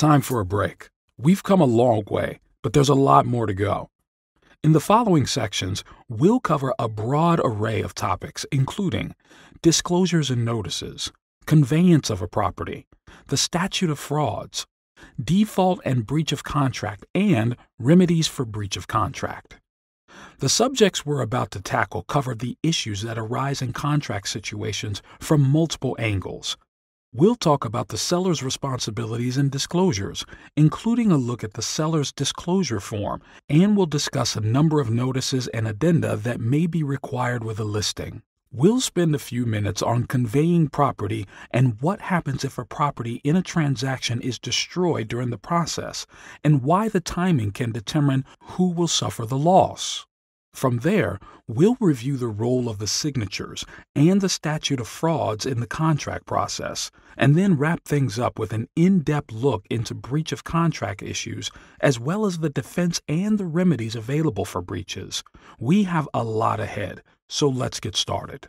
Time for a break. We've come a long way, but there's a lot more to go. In the following sections, we'll cover a broad array of topics, including disclosures and notices, conveyance of a property, the statute of frauds, default and breach of contract, and remedies for breach of contract. The subjects we're about to tackle cover the issues that arise in contract situations from multiple angles. We'll talk about the seller's responsibilities and disclosures, including a look at the seller's disclosure form, and we'll discuss a number of notices and addenda that may be required with a listing. We'll spend a few minutes on conveying property and what happens if a property in a transaction is destroyed during the process, and why the timing can determine who will suffer the loss. From there, we'll review the role of the signatures and the statute of frauds in the contract process, and then wrap things up with an in depth look into breach of contract issues, as well as the defense and the remedies available for breaches. We have a lot ahead, so let's get started.